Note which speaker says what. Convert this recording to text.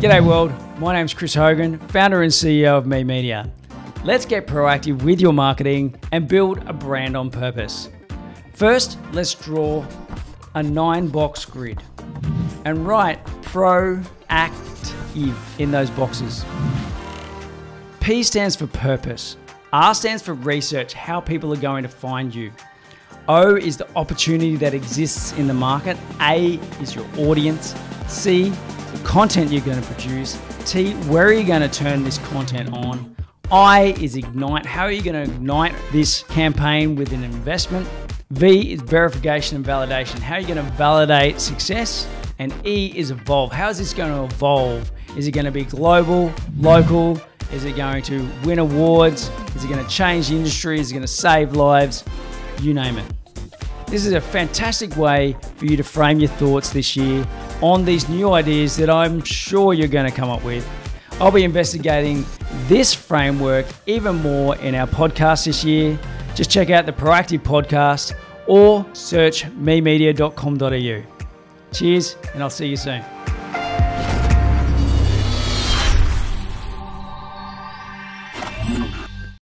Speaker 1: G'day world, my name's Chris Hogan, founder and CEO of MeMedia. Let's get proactive with your marketing and build a brand on purpose. First, let's draw a nine box grid and write proactive in those boxes. P stands for purpose. R stands for research, how people are going to find you. O is the opportunity that exists in the market. A is your audience. C, the content you're going to produce. T, where are you going to turn this content on? I is ignite. How are you going to ignite this campaign with an investment? V is verification and validation. How are you going to validate success? And E is evolve. How is this going to evolve? Is it going to be global, local? Is it going to win awards? Is it going to change the industry? Is it going to save lives? You name it. This is a fantastic way for you to frame your thoughts this year on these new ideas that I'm sure you're going to come up with. I'll be investigating this framework even more in our podcast this year. Just check out the Proactive Podcast or search memedia.com.au. Cheers, and I'll see you soon.